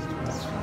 Christ.